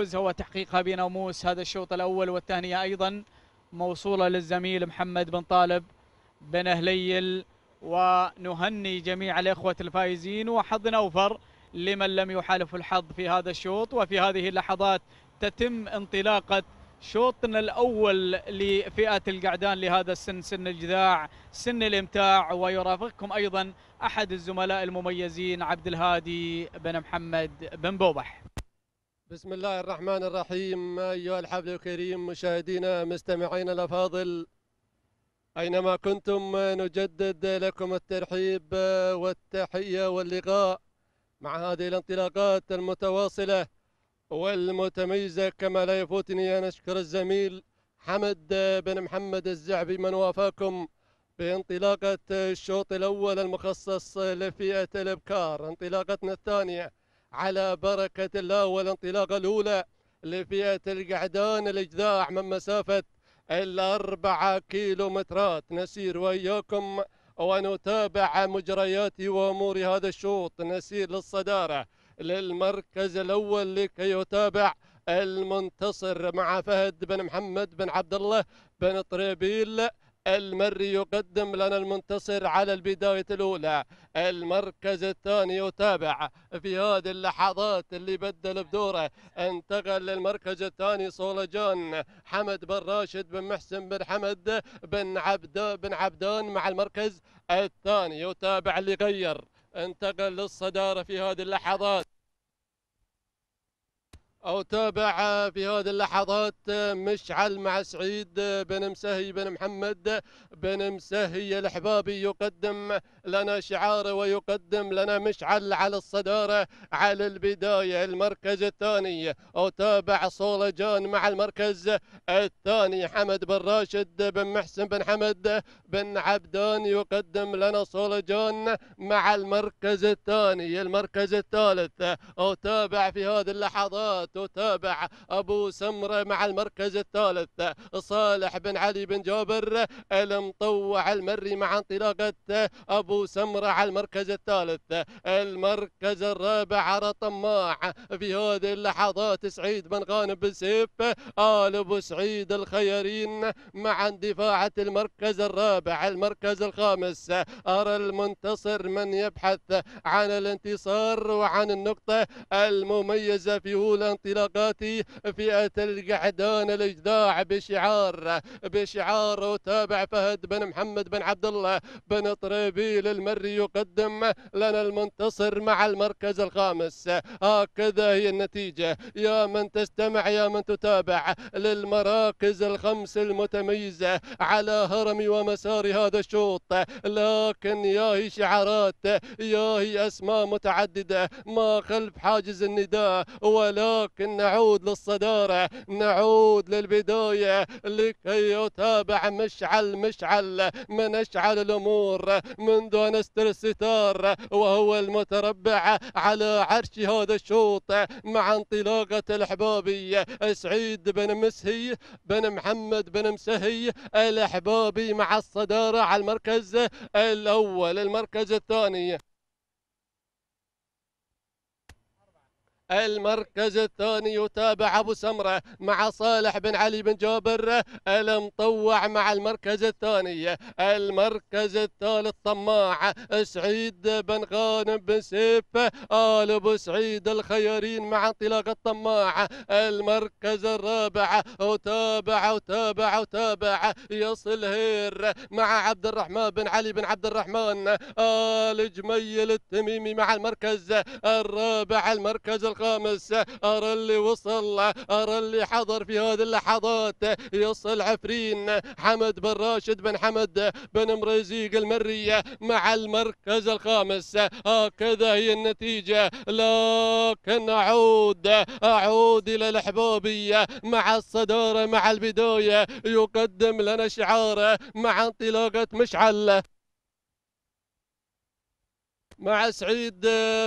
هو تحقيقها بناموس هذا الشوط الأول والثانية أيضا. موصولة للزميل محمد بن طالب بن أهليل. ونهني جميع الإخوة الفائزين. وحظ أوفر لمن لم يحالف الحظ في هذا الشوط. وفي هذه اللحظات تتم انطلاقة شوطنا الأول لفئة القعدان لهذا السن سن الجذاع سن الإمتاع. ويرافقكم أيضا أحد الزملاء المميزين عبد الهادي بن محمد بن بوبح. بسم الله الرحمن الرحيم أيها الحفل الكريم مشاهدينا مستمعينا الأفاضل. أينما كنتم نجدد لكم الترحيب والتحية واللقاء مع هذه الانطلاقات المتواصلة والمتميزة كما لا يفوتني أن أشكر الزميل حمد بن محمد الزعبي من وافاكم بانطلاقة الشوط الأول المخصص لفئة الإبكار. انطلاقتنا الثانية على بركة الله والانطلاقة الأولى لفئة القعدان الإجذاع من مسافة الأربعة كيلومترات. نسير وإياكم ونتابع مجريات وأمور هذا الشوط. نسير للصدارة للمركز الأول لكي يتابع المنتصر مع فهد بن محمد بن عبد الله بن طريبيل. المري يقدم لنا المنتصر على البداية الأولى. المركز الثاني يتابع في هذه اللحظات اللي بدل بدوره. انتقل للمركز الثاني صولجان. حمد بن راشد بن محسن بن حمد بن عبد بن عبدان مع المركز الثاني. يتابع اللي غير. انتقل للصدارة في هذه اللحظات. أو تابع في هذه اللحظات مشعل مع سعيد بن مسهي بن محمد. بن مسهي الحبابي يقدم لنا شعار ويقدم لنا مشعل على الصدارة على البداية المركز الثاني. أو تابع صولجان مع المركز الثاني. حمد بن راشد بن محسن بن حمد بن عبدان يقدم لنا صولجان مع المركز الثاني المركز الثالث. أو تابع في هذه اللحظات تتابع أبو سمرة مع المركز الثالث. صالح بن علي بن جابر المطوع المري مع انطلاقة أبو سمرة على المركز الثالث. المركز الرابع على طماع. في هذه اللحظات سعيد بن غانم بن سيف آل أبو سعيد الخيرين مع اندفاعة المركز الرابع المركز الخامس. أرى المنتصر من يبحث عن الانتصار وعن النقطة المميزة في أولى انطلاقات فئة القعدان الإجداع بشعار بشعار تابع فهد بن محمد بن عبد الله بن طريبيل المري يقدم لنا المنتصر مع المركز الخامس. هكذا هي النتيجة. يا من تستمع يا من تتابع للمراكز الخمس المتميزة على هرم ومسار هذا الشوط. لكن يا هي شعارات يا هي أسماء متعددة ما خلف حاجز النداء ولكن نعود للصدارة نعود للبداية لكي يتابع مشعل مشعل من أشعل الأمور منذ نستر الستار وهو المتربع على عرش هذا الشوط مع انطلاقة الأحبابي. سعيد بن مسهي بن محمد بن مسهي الأحبابي مع الصدارة على المركز الأول المركز الثاني. المركز الثاني يتابع أبو سمرة مع صالح بن علي بن جابر. المطوع مع المركز الثاني. المركز الثالث طماع. سعيد بن غانم بن سيف. آل أبو سعيد الخيرين مع انطلاق الطماع. المركز الرابع. وتابع وتابع وتابع. يصل هير مع عبد الرحمن بن علي بن عبد الرحمن. آل جميل التميمي مع المركز الرابع. المركز الخامس أرى اللي وصل أرى اللي حضر في هذه اللحظات. يصل عفرين حمد بن راشد بن حمد بن مرزيق المرية مع المركز الخامس. هكذا هي النتيجة لكن أعود أعود إلى الأحبابية مع الصدارة مع البداية. يقدم لنا شعاره مع انطلاقة مشعل. مع سعيد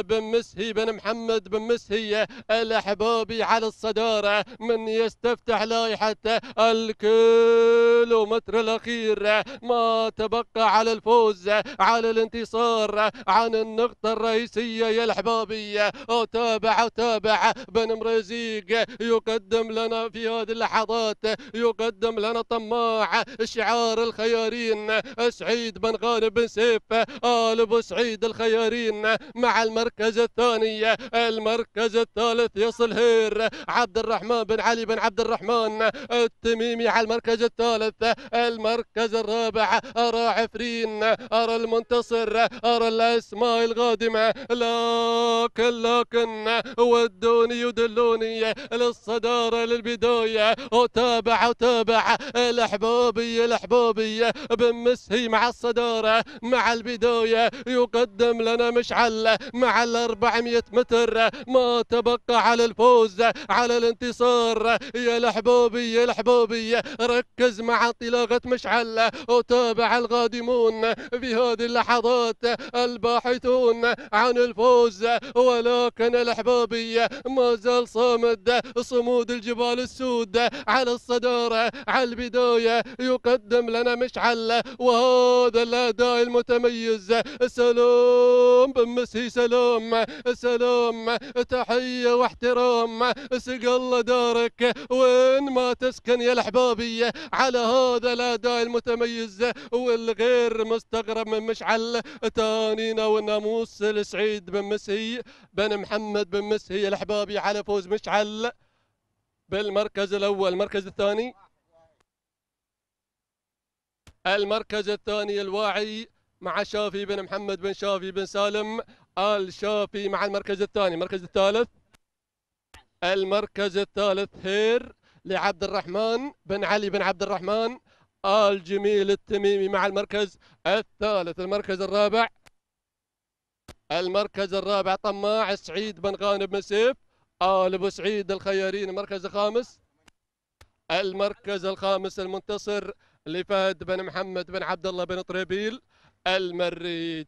بن مسهي بن محمد بن مسهي الأحبابي على الصدارة. من يستفتح لائحة الكيلومتر الأخير. ما تبقى على الفوز على الانتصار عن النقطة الرئيسية يا الأحبابي وتابع وتابع بن مرزيق. يقدم لنا في هذه اللحظات يقدم لنا طماع شعار الخيارين. سعيد بن غالب بن سيف آل أبو سعيد الخيارين مع المركز الثاني. المركز الثالث يصل هير. عبد الرحمن بن علي بن عبد الرحمن التميمي على المركز الثالث. المركز الرابع أرى عفرين. أرى المنتصر. أرى الأسماء القادمة لكن لكن ودوني يدلوني للصدارة للبداية. وتابع وتابع الأحبابي الأحبابي بن مسهي مع الصدارة. مع البداية يقدم لنا مشعل مع ال 400 متر. ما تبقى على الفوز على الانتصار. يا الأحبابي يا الأحبابي ركز مع انطلاقة مشعل. وتابع القادمون في هذه اللحظات الباحثون عن الفوز. ولكن الأحبابي ما زال صامد صمود الجبال السود على الصدارة. على البداية يقدم لنا مشعل. وهذا الأداء المتميز. سلام بن مسي سلام سلام تحية واحترام سق الله دارك. وين ما تسكن يا الأحبابي على هذا الأداء المتميز والغير مستغرب من مشعل. تانينا والناموس لسعيد بن مسي بن محمد بن مسي الأحبابي على فوز مشعل. بالمركز الأول المركز الثاني. المركز الثاني الواعي. مع شافي بن محمد بن شافي بن سالم آل شافي مع المركز الثاني. المركز الثالث. المركز الثالث هير لعبد الرحمن بن علي بن عبد الرحمن آل جميل التميمي مع المركز الثالث. المركز الرابع. المركز الرابع طماع سعيد بن غانم بن سيف آل أبو سعيد الخيارين المركز الخامس. المركز الخامس المنتصر لفهد بن محمد بن عبد الله بن طريبيل المريد